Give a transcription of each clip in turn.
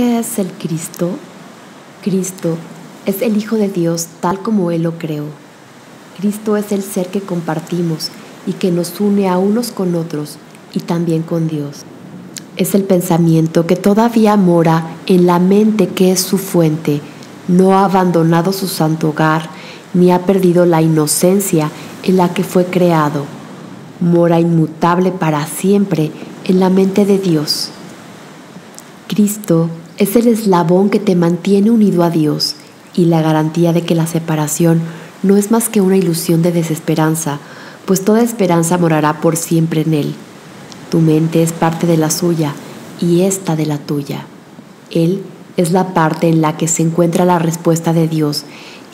¿Qué es el Cristo? Cristo es el Hijo de Dios tal como Él lo creó. Cristo es el ser que compartimos y que nos une a unos con otros y también con Dios. Es el pensamiento que todavía mora en la mente que es su fuente, no ha abandonado su santo hogar ni ha perdido la inocencia en la que fue creado. Mora inmutable para siempre en la mente de Dios. Cristo es el eslabón que te mantiene unido a Dios y la garantía de que la separación no es más que una ilusión de desesperanza, pues toda esperanza morará por siempre en Él. Tu mente es parte de la suya y esta de la tuya. Él es la parte en la que se encuentra la respuesta de Dios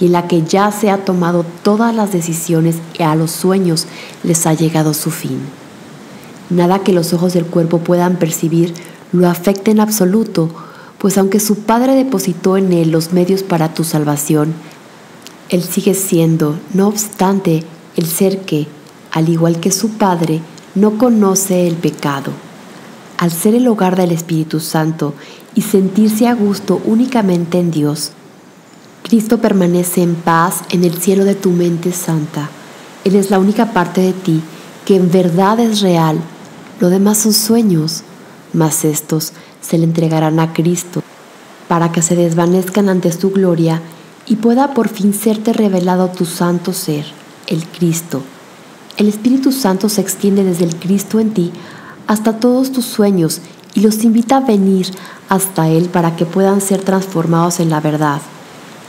y en la que ya se ha tomado todas las decisiones y a los sueños les ha llegado su fin. Nada que los ojos del cuerpo puedan percibir lo afecta en absoluto, pues aunque su Padre depositó en él los medios para tu salvación, él sigue siendo, no obstante, el ser que, al igual que su Padre, no conoce el pecado. Al ser el hogar del Espíritu Santo y sentirse a gusto únicamente en Dios, Cristo permanece en paz en el cielo de tu mente santa. Él es la única parte de ti que en verdad es real. Lo demás son sueños, mas estos se le entregarán a Cristo para que se desvanezcan ante su gloria y pueda por fin serte revelado tu santo ser, el Cristo. El Espíritu Santo se extiende desde el Cristo en ti hasta todos tus sueños y los invita a venir hasta Él para que puedan ser transformados en la verdad.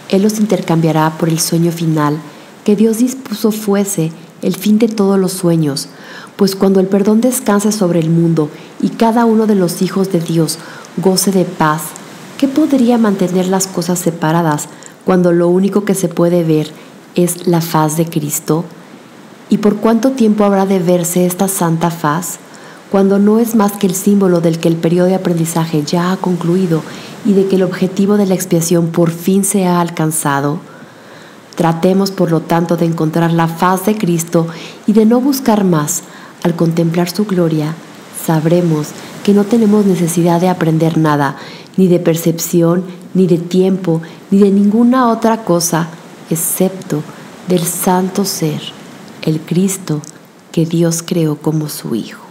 Él los intercambiará por el sueño final que Dios dispuso fuese el fin de todos los sueños, pues cuando el perdón descanse sobre el mundo y cada uno de los hijos de Dios goce de paz, ¿qué podría mantener las cosas separadas cuando lo único que se puede ver es la faz de Cristo? ¿Y por cuánto tiempo habrá de verse esta santa faz? Cuando no es más que el símbolo del que el periodo de aprendizaje ya ha concluido y de que el objetivo de la expiación por fin se ha alcanzado. Tratemos, por lo tanto, de encontrar la faz de Cristo y de no buscar más. Al contemplar su gloria, sabremos que no tenemos necesidad de aprender nada, ni de percepción, ni de tiempo, ni de ninguna otra cosa, excepto del santo ser, el Cristo que Dios creó como su Hijo.